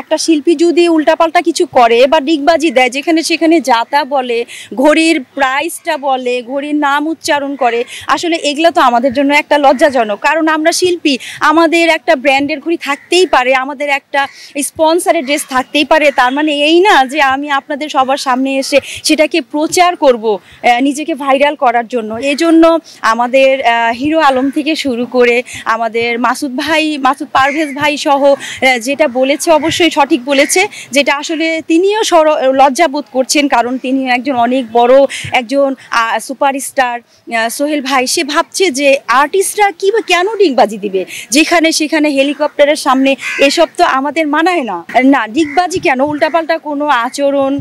একটা শিল্পী যদি উল্টাপাল্টা কিছু করে বা ডিগবাজি দেয়, যেখানে সেখানে যাতা বলে, ঘড়ির প্রাইসটা বলে, ঘড়ির নাম উচ্চারণ করে, আসলে এগুলো তো আমাদের জন্য একটা লজ্জাজনক। কারণ আমরা শিল্পী, আমাদের একটা ব্র্যান্ডের ঘড়ি থাকতেই পারে, আমাদের একটা স্পন্সারের ড্রেস থাকতেই পারে। তার মানে এই না যে আমি আপনাদের সবার সামনে এসে সেটাকে প্রচার করব নিজেকে ভাইরাল করার জন্য। এই জন্য আমাদের হিরো আলম থেকে শুরু করে আমাদের মাসুদ ভাই, মাসুদ পারভেজ ভাই সহ যেটা বলেছে অবশ্যই সঠিক বলেছে, যেটা আসলে তিনিও সর- লজ্জা বোধ করছেন, কারণ তিনি একজন অনেক বড় একজন সুপারস্টার সোহেল ভাই। সে ভাবছে যে আর্টিস্টরা কী বা কেন ডিগবাজি দিবে? যেখানে সেখানে হেলিকপ্টারের সামনে এসব তো আমাদের মানায় না। না, ডিগবাজি কেন? উল্টাপাল্টা কোনো আচরণ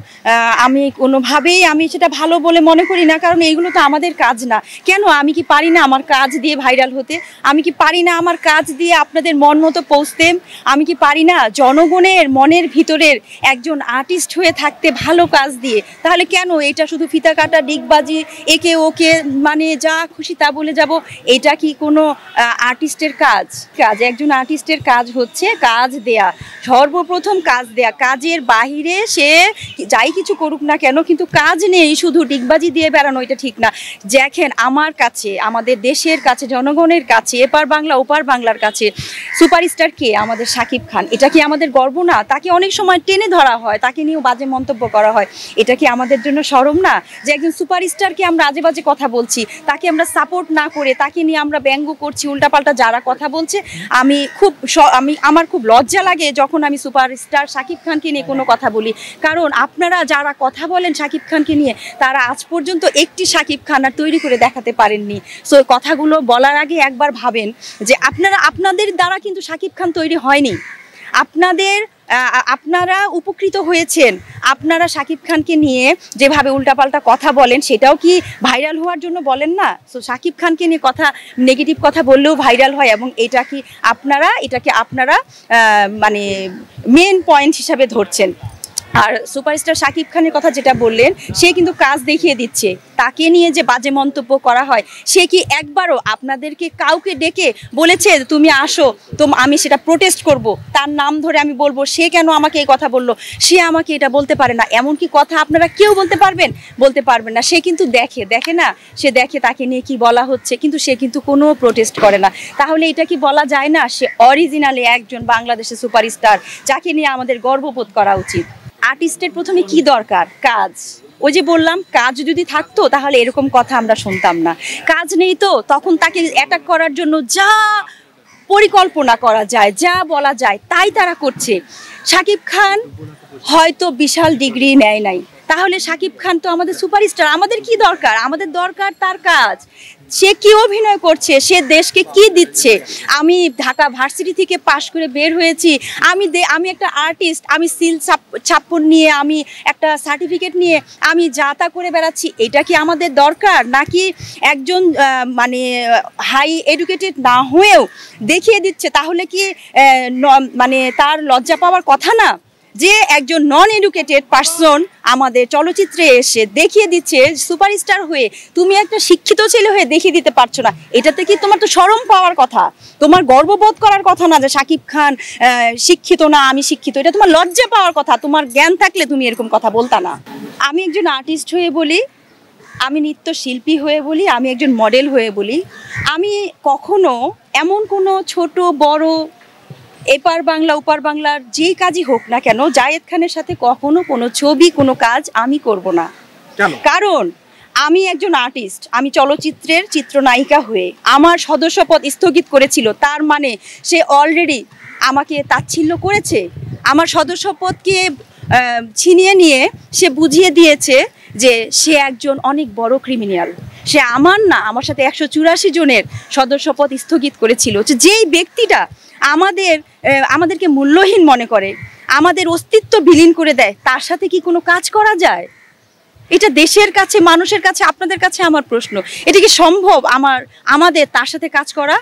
আমি কোনোভাবেই আমি সেটা ভালো বলে মনে করি না, কারণ এইগুলো তো আমাদের কাজ না। কেন? আমি কি পারি না আমার কাজ দিয়ে ভাইরাল হতে? আমি কি পারি না আমার কাজ দিয়ে আপনাদের মন মতো পৌঁছতে? আমি কি পারি না? জনগণের মনের ভিতরের একজন আর্টিস্ট হয়ে থাকতে ভালো কাজ দিয়ে, তাহলে কেন এটা শুধু ফিতা কাটা, ডিগবাজি, একে ওকে মানে যা খুশি তা বলে যাব? এটা কি কোনো আর্টিস্টের কাজ? কাজ, একজন আর্টিস্টের কাজ হচ্ছে কাজ দেয়া। সর্বপ্রথম কাজ দেয়া। কাজের বাহিরে সে যাই কিছু করুক না কেন, কিন্তু কাজ নেই শুধু ডিগবাজি দিয়ে বেড়ানো, এটা ঠিক না। দেখেন আমার কাছে, আমাদের দেশের কাছে, জনগণের কাছে, এপার বাংলা, ওপার বাংলার কাছে সুপারস্টার কে? আমাদের শাকিব খান। এটা কি আমাদের গর্ব না, তাকে অনেক সময় টেনে ধরা হয়, তাকে নিয়েও বাজে মন্তব্য করা হয়। এটা কি আমাদের জন্য সরম না? যে একজন সুপারস্টারকে আমরা আজে বাজে কথা বলছি, তাকে আমরা সাপোর্ট না করে, তাকে নিয়ে আমরা ব্যঙ্গ করছি, উল্টাপাল্টা যারা কথা বলছে, আমি খুব আমি, আমার খুব লজ্জা লাগে যখন আমি সুপারস্টার শাকিব খানকে নিয়ে কোনো কথা বলি। কারণ আপনারা যারা কথা বলেন শাকিব খানকে নিয়ে, তারা আজ পর্যন্ত একটি শাকিব খান আর তৈরি করে দেখাতে পারেননি। সো কথাগুলো বলার আগে একবার ভাবেন যে আপনারা, আপনাদের দ্বারা কিন্তু শাকিব খান তৈরি হয়নি। আপনাদের আপনারা উপকৃত হয়েছেন। আপনারা সাকিব খানকে নিয়ে যেভাবে উল্টাপাল্টা কথা বলেন, সেটাও কি ভাইরাল হওয়ার জন্য বলেন না? সো সাকিব খানকে নিয়ে কথা নেগেটিভ কথা বললেও ভাইরাল হয় এবং এটা কি আপনারা, এটাকে আপনারা মানে মেন পয়েন্ট হিসাবে ধরছেন। আর সুপারস্টার শাকিব খানের কথা যেটা বললেন, সে কিন্তু কাজ দেখিয়ে দিচ্ছে। তাকে নিয়ে যে বাজে মন্তব্য করা হয়, সে কি একবারও আপনাদেরকে কাউকে ডেকে বলেছে, তুমি আসো, তো আমি সেটা প্রোটেস্ট করব। তার নাম ধরে আমি বলব, সে কেন আমাকে এই কথা বলল? সে আমাকে এটা বলতে পারে না। এমন কি কথা আপনারা কেউ বলতে পারবেন বলতে পারবেন না। সে কিন্তু দেখে দেখে না, সে দেখে তাকে নিয়ে কি বলা হচ্ছে, কিন্তু সে কিন্তু কোনো প্রোটেস্ট করে না। তাহলে এটা কি বলা যায় না? সে অরিজিনালি একজন বাংলাদেশের সুপারস্টার যাকে নিয়ে আমাদের গর্ববোধ করা উচিত। আর্টিস্টের প্রথমে কি দরকার? কাজ। ওই যে বললাম, কাজ যদি থাকতো তাহলে এরকম কথা আমরা শুনতাম না। কাজ নেই তো, তখন তাকে অ্যাটাক করার জন্য যা পরিকল্পনা করা যায়, যা বলা যায়, তাই তারা করছে। সাকিব খান হয়তো বিশাল ডিগ্রি নেয় নাই। তাহলে শাকিব খান তো আমাদের সুপারস্টার। আমাদের কি দরকার? আমাদের দরকার তার কাজ। সে কি অভিনয় করছে? সে দেশকে কি দিচ্ছে? আমি ঢাকা ভার্সিটি থেকে পাশ করে বের হয়েছি। আমি আমি একটা আর্টিস্ট, আমি সিল ছাপ্পন নিয়ে, আমি একটা সার্টিফিকেট নিয়ে, আমি যা তা করে বেড়াচ্ছি, এটা কি আমাদের দরকার? নাকি একজন মানে হাই এডুকেটেড না হয়েও দেখিয়ে দিচ্ছে? তাহলে কি মানে তার লজ্জা পাওয়ার কথা না? যে একজন নন এডুকেটেড পার্সন আমাদের চলচ্চিত্রে এসে দেখিয়ে দিচ্ছে সুপারস্টার হয়ে তুমি একটা শিক্ষিত ছেলে হয়ে দেখিয়ে দিতে পারছ না। এটাতে কি তোমার তো শরম পাওয়ার কথা? তোমার গর্ববোধ করার কথা না যে শাকিব খান শিক্ষিত না, আমি শিক্ষিত। এটা তোমার লজ্জা পাওয়ার কথা। তোমার জ্ঞান থাকলে তুমি এরকম কথা বলতা না। আমি একজন আর্টিস্ট হয়ে বলি, আমি নৃত্যশিল্পী হয়ে বলি, আমি একজন মডেল হয়ে বলি। আমি কখনো এমন কোনো ছোট, বড় এপার বাংলা ওপার বাংলার যেই কাজই হোক না কেন জায়েদ খানের সাথে কখনো কোনো ছবি কোনো কাজ আমি করব না। কারণ আমি একজন আর্টিস্ট আমি চলচ্চিত্রের চিত্রনায়িকা হয়ে আমার সদস্যপদ স্থগিত করেছিল তার মানে সে অলরেডি আমাকে তাচ্ছিল্য করেছে। আমার সদস্যপদকে ছিনিয়ে নিয়ে সে বুঝিয়ে দিয়েছে যে সে একজন অনেক বড় ক্রিমিনাল সে আমার না আমার সাথে একশো চুরাশি জনের সদস্যপদ স্থগিত করেছিল। যে যেই ব্যক্তিটা আমাদের আমাদেরকে মূল্যহীন মনে করে, আমাদের অস্তিত্ব বিলীন করে দেয়, তার সাথে কি কোনো কাজ করা যায়? এটা দেশের কাছে, মানুষের কাছে, আপনাদের কাছে আমার প্রশ্ন। এটা কি সম্ভব আমার, আমাদের তার সাথে কাজ করা?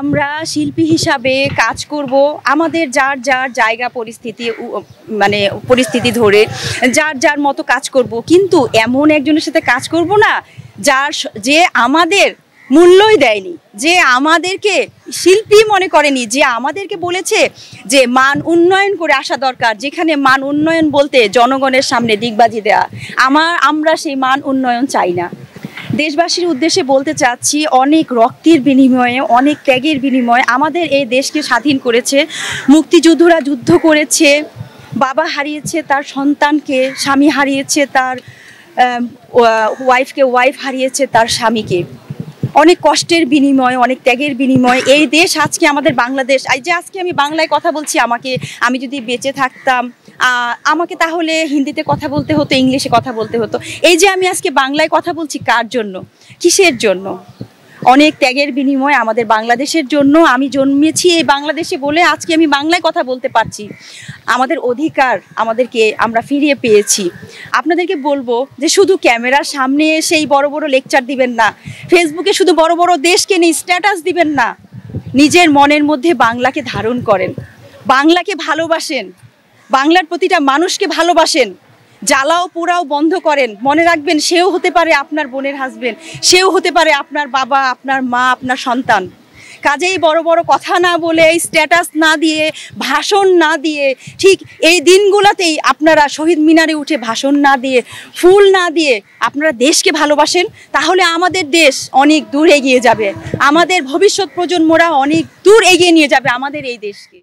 আমরা শিল্পী হিসাবে কাজ করব, আমাদের যার যার জায়গা, পরিস্থিতি মানে পরিস্থিতি ধরে, যার যার মতো কাজ করব। কিন্তু এমন একজনের সাথে কাজ করব না, যার যে আমাদের মূল্যই দেয়নি। যে আমাদেরকে, শিল্পী মনে করেনি, যে আমাদেরকে বলেছে যে মান উন্নয়ন করে আসা দরকার, যেখানে মান উন্নয়ন বলতে জনগণের সামনে দিগবাজি দেয়া। আমার, আমরা সেই মান উন্নয়ন চাই না। দেশবাসীর উদ্দেশ্যে বলতে চাচ্ছি, অনেক রক্তের বিনিময়ে, অনেক ত্যাগের বিনিময়ে আমাদের এই দেশকে স্বাধীন করেছে। মুক্তিযুদ্ধরা যুদ্ধ করেছে, বাবা হারিয়েছে তার সন্তানকে, স্বামী হারিয়েছে তার ওয়াইফকে ওয়াইফ হারিয়েছে তার স্বামীকে। অনেক কষ্টের বিনিময়, অনেক ত্যাগের বিনিময়। এই দেশ আজকে আমাদের বাংলাদেশ। এই যে আজকে আমি বাংলায় কথা বলছি, আমাকে, আমি যদি বেঁচে থাকতাম আমাকে তাহলে হিন্দিতে কথা বলতে হতো, ইংলিশে কথা বলতে হতো। এই যে আমি আজকে বাংলায় কথা বলছি, কার জন্য? কিসের জন্য? অনেক ত্যাগের বিনিময়ে আমাদের বাংলাদেশের জন্য। আমি জন্মেছি এই বাংলাদেশে বলে আজকে আমি বাংলায় কথা বলতে পারছি। আমাদের অধিকার আমাদেরকে আমরা ফিরিয়ে পেয়েছি। আপনাদেরকে বলব যে শুধু ক্যামেরার সামনে সেই বড় বড় লেকচার দিবেন না। ফেসবুকে শুধু বড় বড় দেশকে নিয়ে স্ট্যাটাস দিবেন না। নিজের মনের মধ্যে বাংলাকে ধারণ করেন। বাংলাকে ভালোবাসেন। বাংলার প্রতিটা মানুষকে ভালোবাসেন। জ্বালাও, পোড়াও বন্ধ করেন। মনে রাখবেন, সেও হতে পারে আপনার বোনের হাজবেন্ড সেও হতে পারে আপনার বাবা, আপনার মা, আপনার সন্তান। কাজেই বড় বড় কথা না বলে, এই স্ট্যাটাস না দিয়ে, ভাষণ না দিয়ে, ঠিক এই দিনগুলোতেই আপনারা শহীদ মিনারে উঠে ভাষণ না দিয়ে, ফুল না দিয়ে আপনারা দেশকে ভালোবাসেন, তাহলে আমাদের দেশ অনেক দূর এগিয়ে যাবে। আমাদের ভবিষ্যৎ প্রজন্মরা অনেক দূর এগিয়ে নিয়ে যাবে আমাদের এই দেশকে।